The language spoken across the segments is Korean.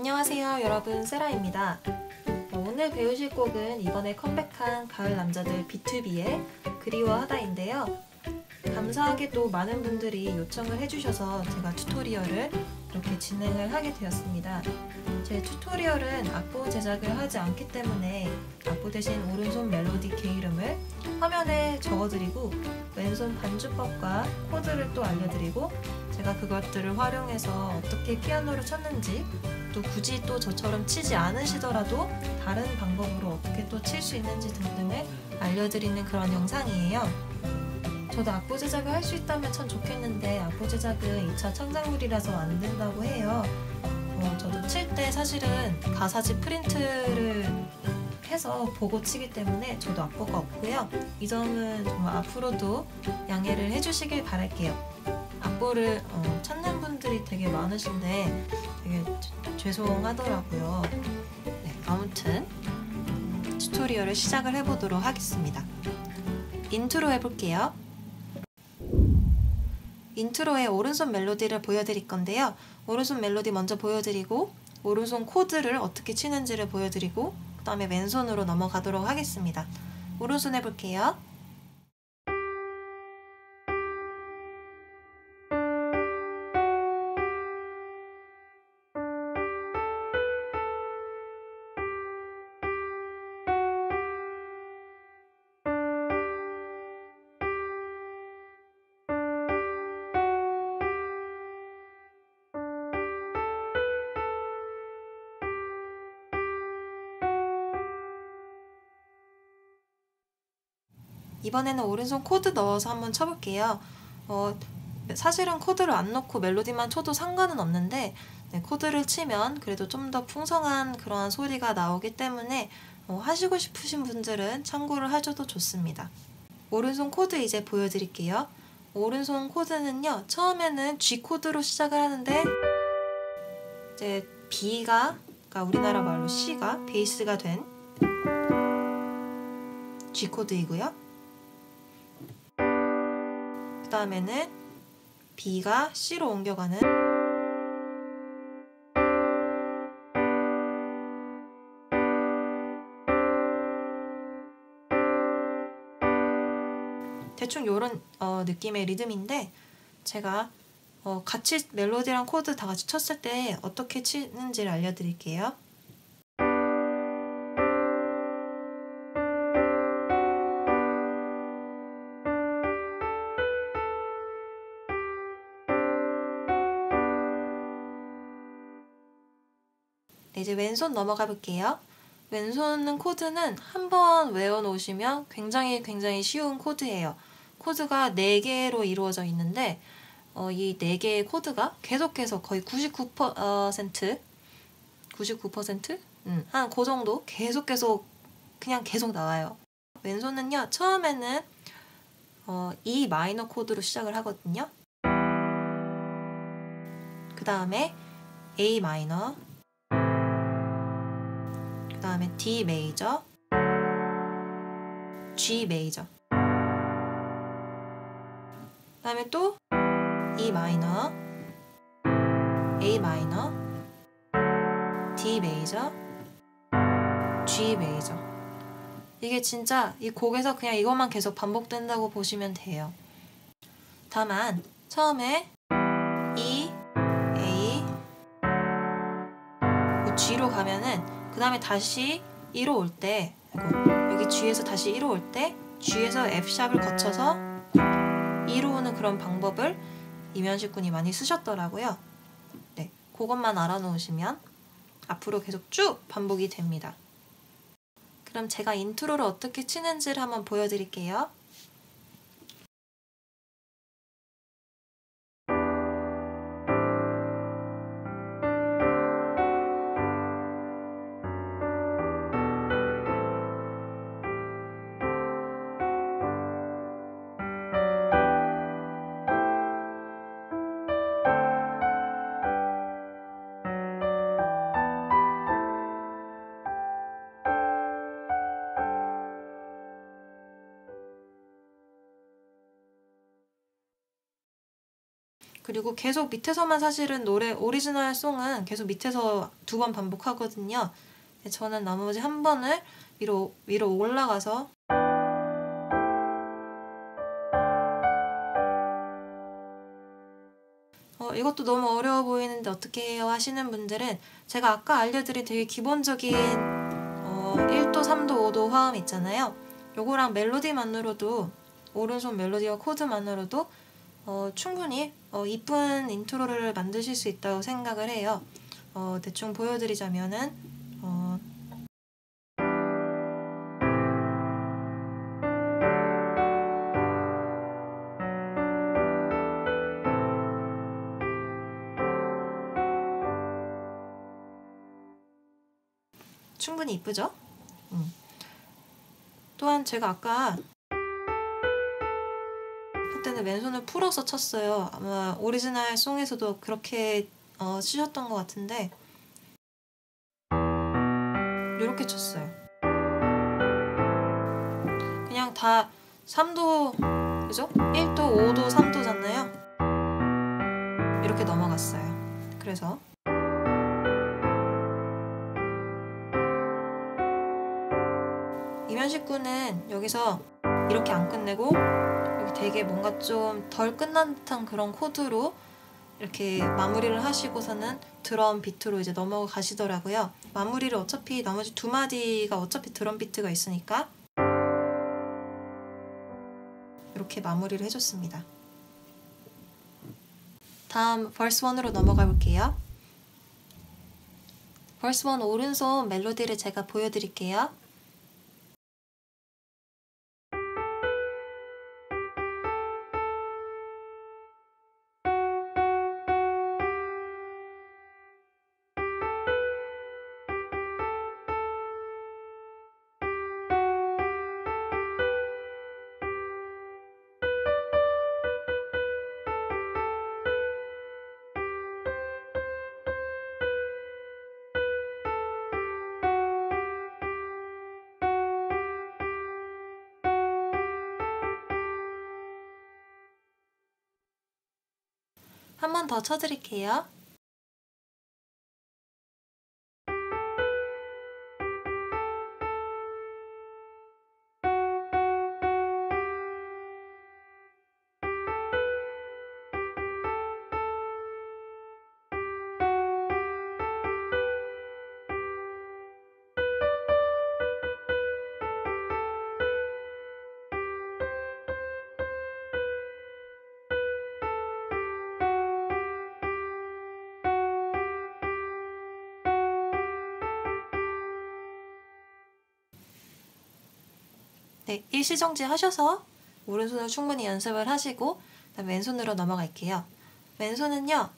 안녕하세요 여러분. 세라입니다. 어, 오늘 배우실 곡은 이번에 컴백한 가을 남자들 BTOB의 그리워하다인데요. 감사하게도 많은 분들이 요청을 해주셔서 제가 tutorial을 이렇게 진행을 하게 되었습니다. 제 tutorial은 악보 제작을 하지 않기 때문에 악보 대신 오른손 멜로디 계이름을 화면에 적어드리고 왼손 반주법과 코드를 또 알려드리고 제가 그것들을 활용해서 어떻게 피아노를 쳤는지 또 굳이 또 저처럼 치지 않으시더라도 다른 방법으로 어떻게 또 칠 수 있는지 등등을 알려드리는 그런 영상이에요. 저도 악보 제작을 할 수 있다면 참 좋겠는데 악보 제작은 2차 창작물이라서 안 된다고 해요. 어, 저도 칠 때 사실은 가사지 프린트를 해서 보고 치기 때문에 저도 악보가 없고요. 이 점은 정말 앞으로도 양해를 해주시길 바랄게요. 악보를 어, 찾는 분들이 되게 많으신데 되게 죄송하더라고요. 네, 아무튼 tutorial을 시작을 해보도록 하겠습니다. 인트로 해볼게요. intro에 오른손 멜로디를 보여드릴 건데요. 오른손 멜로디 먼저 보여드리고 오른손 코드를 어떻게 치는지를 보여드리고 그 다음에 왼손으로 넘어가도록 하겠습니다. 오른손 해볼게요. 이번에는 오른손 코드 넣어서 한번 쳐볼게요. 어, 사실은 코드를 안 넣고 멜로디만 쳐도 상관은 없는데 네, 코드를 치면 그래도 좀 더 풍성한 그러한 소리가 나오기 때문에 어, 하시고 싶으신 분들은 참고를 하셔도 좋습니다. 오른손 코드 이제 보여드릴게요. 오른손 코드는요. 처음에는 G 코드로 시작을 하는데 이제 B가 그러니까 우리나라 말로 시가 베이스가 된 G 코드이고요. 그 다음에는 B가 C로 옮겨가는 대충 이런 어, 느낌의 리듬인데 제가 어, 같이 멜로디랑 코드 다 같이 쳤을 때 어떻게 치는지를 알려드릴게요. 이제 왼손 넘어가 볼게요. 왼손은 코드는 한번 외워놓으시면 굉장히 굉장히 쉬운 코드예요. 코드가 4개로 이루어져 있는데 어, 이 4개의 코드가 계속해서 거의 99% 99%? 음, 한그 정도 계속 계속 그냥 계속 나와요. 왼손은요 처음에는 어, E 마이너 코드로 시작을 하거든요. 그 다음에 A 마이너 그 다음에 D 메이저, G 메이저. 그 다음에 또 E 마이너, A 마이너, D 메이저, G 메이저. 이게 진짜 이 곡에서 그냥 이것만 계속 반복된다고 보시면 돼요. 다만 처음에 E, A, G로 가면은 그 다음에 다시 E로 올 때, 여기 G에서 다시 E로 올 때, G에서 F샵을 거쳐서 E로 오는 그런 방법을 임현식 군이 많이 쓰셨더라고요. 네, 그것만 알아놓으시면 앞으로 계속 쭉 반복이 됩니다. 그럼 제가 intro를 어떻게 치는지를 한번 보여드릴게요. 그리고 계속 밑에서만 사실은 노래 original song은 계속 밑에서 두 번 반복하거든요. 저는 나머지 한 번을 위로 위로 올라가서 어, 이것도 너무 어려워 보이는데 어떻게 해요 하시는 분들은 제가 아까 알려드린 되게 기본적인 어, 1도, 3도, 5도 화음 있잖아요. 요거랑 멜로디만으로도 오른손 멜로디와 코드만으로도 어, 충분히 어, 이쁜 인트로를 만드실 수 있다고 생각을 해요. 어, 대충 보여드리자면은 어, 충분히 이쁘죠? 음. 또한 제가 아까 그때는 왼손을 풀어서 쳤어요. 아마 오리지널 송에서도 그렇게 어, 치셨던 것 같은데 이렇게 쳤어요. 그냥 다 3도 그죠? 1도, 5도, 3도잖아요. 이렇게 넘어갔어요. 그래서 이면식 군은 여기서 이렇게 안 끝내고 여기 되게 뭔가 좀 덜 끝난 듯한 그런 코드로 이렇게 마무리를 하시고서는 드럼 비트로 이제 넘어가시더라고요. 마무리를 어차피 나머지 두 마디가 어차피 드럼 비트가 있으니까 이렇게 마무리를 해줬습니다. 다음 verse 1으로 넘어가 볼게요. verse 1 오른손 멜로디를 제가 보여드릴게요. 한 번 더 쳐드릴게요. 네, 일시정지 하셔서 오른손으로 충분히 연습을 하시고 왼손으로 넘어갈게요. 왼손은요.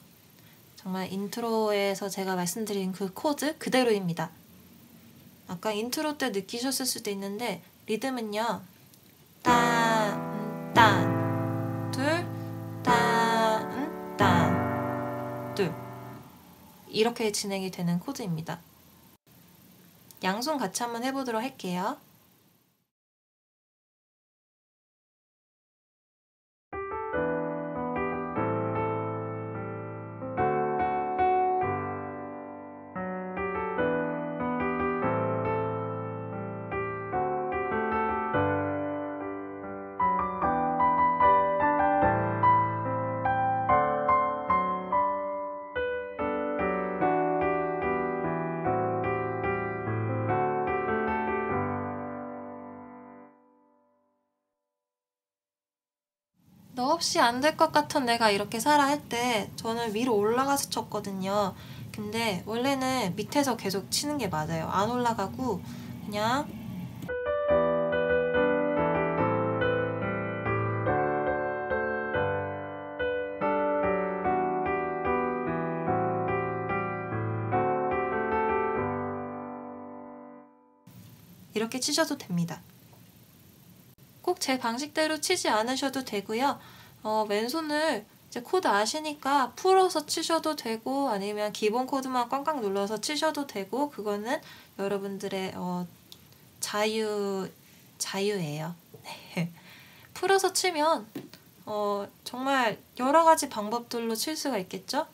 정말 인트로에서 제가 말씀드린 그 코드 그대로입니다. 아까 인트로 때 느끼셨을 수도 있는데 리듬은요. 딴, 딴, 둘, 딴, 딴, 둘 이렇게 진행이 되는 코드입니다. 양손 같이 한번 해보도록 할게요. 너 없이 안 될 것 같은 내가 이렇게 살아 할 때 저는 위로 올라가서 쳤거든요. 근데 원래는 밑에서 계속 치는 게 맞아요. 안 올라가고 그냥 이렇게 치셔도 됩니다. 꼭 제 방식대로 치지 않으셔도 되고요. 어, 왼손을 이제 코드 아시니까 풀어서 치셔도 되고 아니면 기본 코드만 꽝꽝 눌러서 치셔도 되고 그거는 여러분들의 어, 자유 자유예요. 네. 풀어서 치면 어, 정말 여러 가지 방법들로 칠 수가 있겠죠?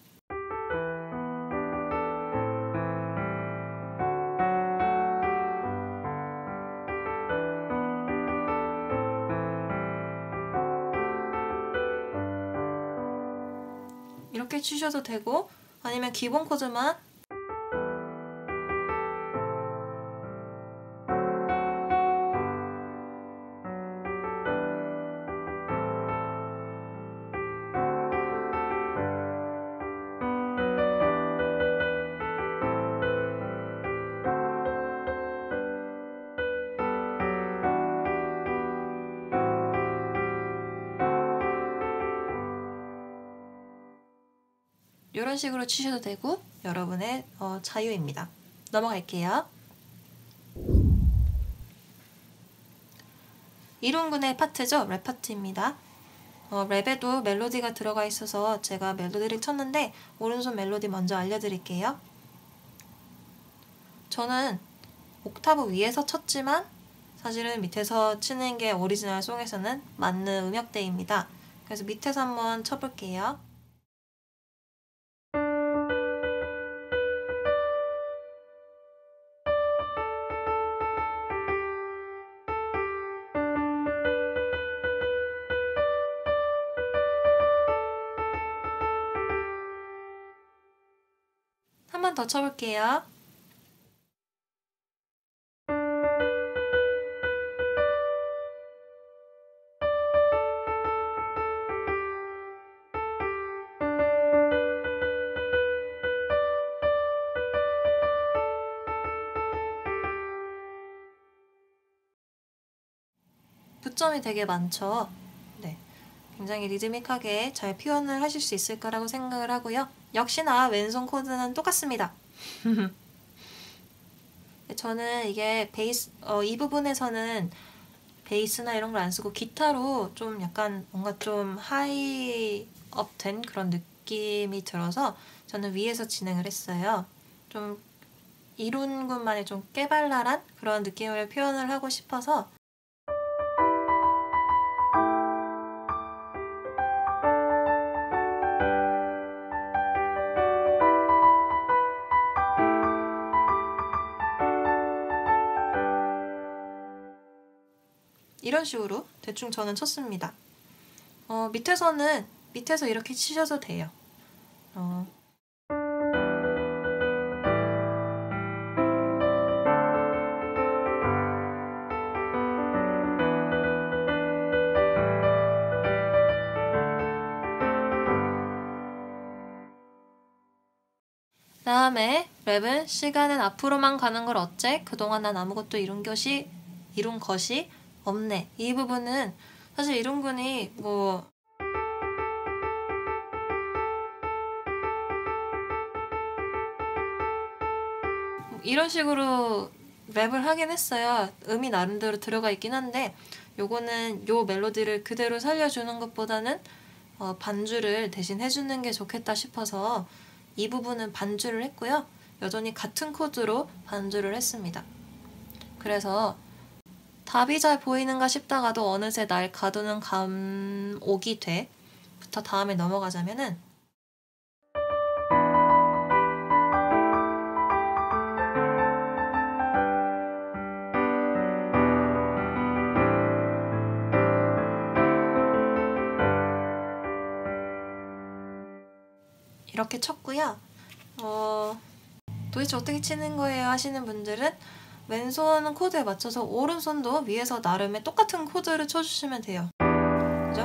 치셔도 되고 아니면 기본 코드만 이런 식으로 치셔도 되고 여러분의 어, 자유입니다. 넘어갈게요. 일훈군의 파트죠. 랩 파트입니다. 어, 랩에도 멜로디가 들어가 있어서 제가 멜로디를 쳤는데 오른손 멜로디 먼저 알려드릴게요. 저는 옥타브 위에서 쳤지만 사실은 밑에서 치는 게 original song에서는 맞는 음역대입니다. 그래서 밑에서 한번 쳐볼게요. 더 쳐볼게요. 부점이 되게 많죠. 네. 굉장히 리드믹하게 잘 표현을 하실 수 있을 거라고 생각을 하고요. 역시나 왼손 코드는 똑같습니다. 저는 이게 베이스, 어, 이 부분에서는 베이스나 이런 걸 안 쓰고 기타로 좀 약간 뭔가 좀 하이업 된 그런 느낌이 들어서 저는 위에서 진행을 했어요. 좀 이룬군만의 좀 깨발랄한 그런 느낌을 표현을 하고 싶어서 이런 식으로 대충 저는 쳤습니다. 어, 밑에서는 밑에서 이렇게 치셔도 돼요. 어. 다음에 랩은 시간은 앞으로만 가는 걸 어째 그동안 난 아무것도 이룬 것이 이룬 것이 없네. 이 부분은 사실 이룬군이 뭐 이런 식으로 랩을 하긴 했어요. 음이 나름대로 들어가 있긴 한데 요거는 요 멜로디를 그대로 살려주는 것보다는 어, 반주를 대신 해주는 게 좋겠다 싶어서 이 부분은 반주를 했고요. 여전히 같은 코드로 반주를 했습니다. 그래서 답이 잘 보이는가 싶다가도 어느새 날 가두는 감옥이 돼. 부터 다음에 넘어가자면은 이렇게 쳤고요. 어, 도대체 어떻게 치는 거예요 하시는 분들은 왼손 코드에 맞춰서 오른손도 위에서 나름의 똑같은 코드를 쳐주시면 돼요. 그죠?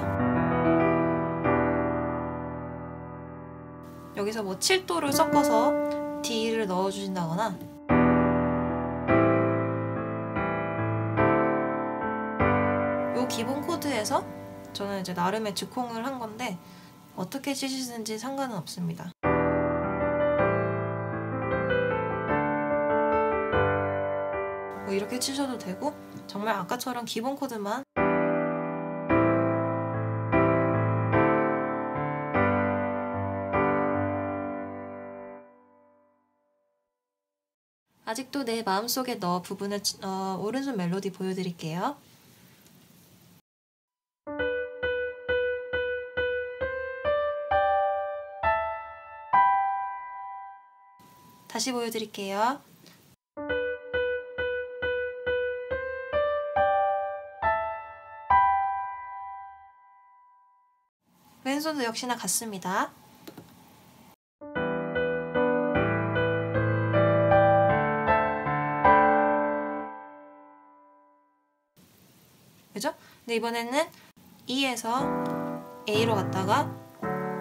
여기서 뭐 7도를 섞어서 D를 넣어주신다거나 요 기본 코드에서 저는 이제 나름의 즉콩을 한 건데 어떻게 치시든지 상관은 없습니다. 이렇게 치셔도 되고 정말 아까처럼 기본 코드만 아직도 내 마음속에 너 부분을 어, 오른손 멜로디 보여드릴게요. 다시 보여드릴게요. 왼손도 역시나 같습니다. 그죠? 근데 이번에는 E에서 A로 갔다가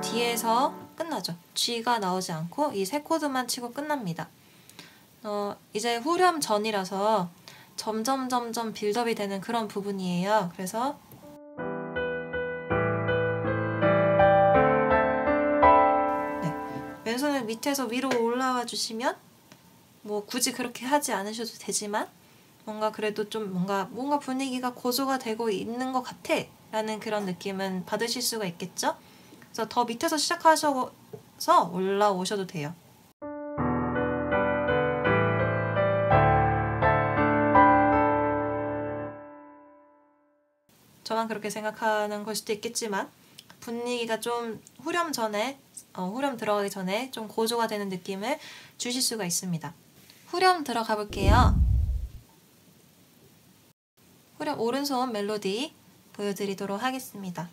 D에서 끝나죠. G가 나오지 않고 이 세 코드만 치고 끝납니다. 어, 이제 후렴 전이라서 점점 점점 빌드업이 되는 그런 부분이에요. 그래서 왼손을 밑에서 위로 올라와 주시면 뭐 굳이 그렇게 하지 않으셔도 되지만 뭔가 그래도 좀 뭔가 뭔가 분위기가 고조가 되고 있는 것 같아 라는 그런 느낌은 받으실 수가 있겠죠? 그래서 더 밑에서 시작하셔서 올라오셔도 돼요. 저만 그렇게 생각하는 걸 수도 있겠지만 분위기가 좀 후렴 전에 어, 후렴 들어가기 전에 좀 고조가 되는 느낌을 주실 수가 있습니다. 후렴 들어가 볼게요. 후렴 오른손 멜로디 보여드리도록 하겠습니다.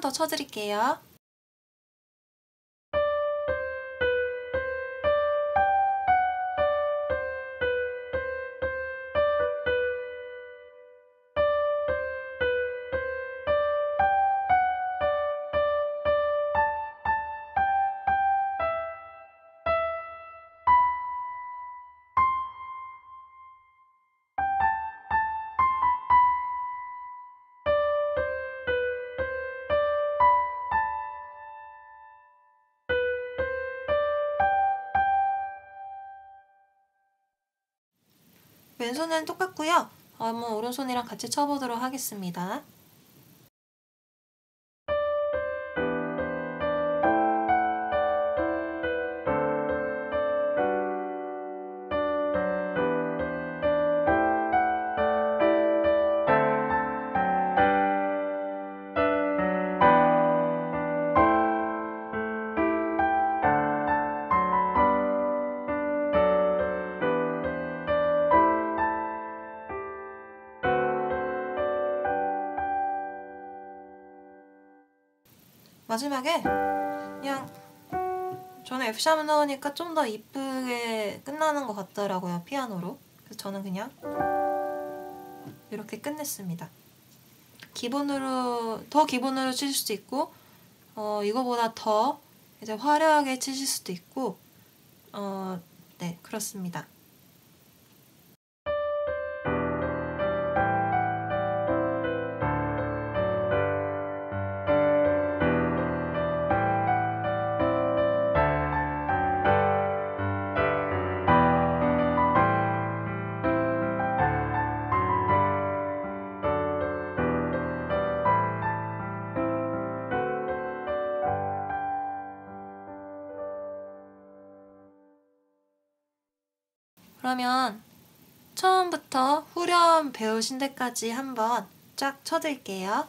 더 쳐드릴게요. 왼손은 똑같고요. 한번 오른손이랑 같이 쳐보도록 하겠습니다. 마지막에 그냥 저는 F샵 넣으니까 좀 더 이쁘게 끝나는 것 같더라고요 피아노로. 그래서 저는 그냥 이렇게 끝냈습니다. 기본으로 더 기본으로 치실 수도 있고 어, 이거보다 더 이제 화려하게 치실 수도 있고 어, 네 그렇습니다 배우신 데까지 한번 쫙 쳐드릴게요.